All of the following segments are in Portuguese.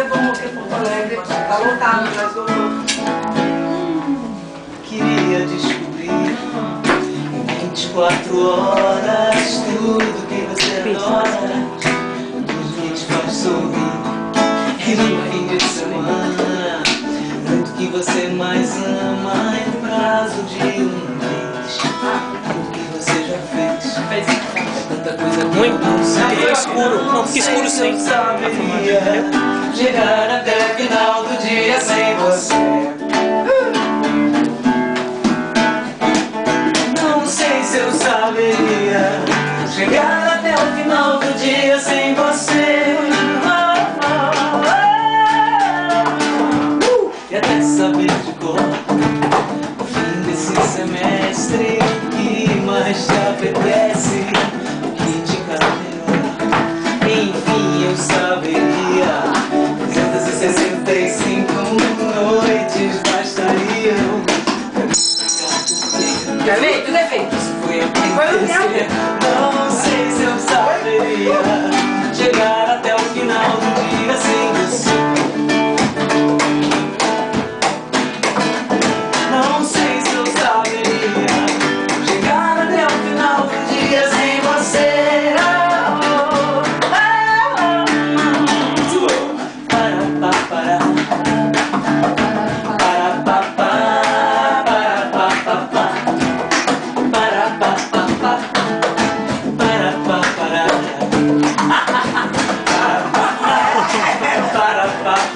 é bom em Porto Alegre. Tá lotado, mas eu Queria descobrir em 24 horas tudo que você adora, tudo que te faz sorrir. E no fim de semana, tudo que você mais ama em prazo de um mês. Tudo que você já fez. É tanta coisa Muito. não escuro. Não, escuro sim. saberia chegar até o final do dia sem você. Não sei se eu saberia chegar até o final do dia sem você. E até saber de cor o fim desse semestre. Que mais te apetece? 365 noites bastariam. Já veio? Tudo é feito. Foi o acontecer.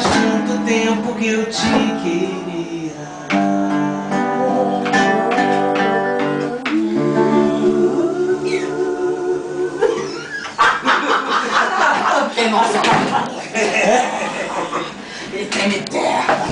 Faz tanto tempo que eu te queria. Noção. Ele treme terra.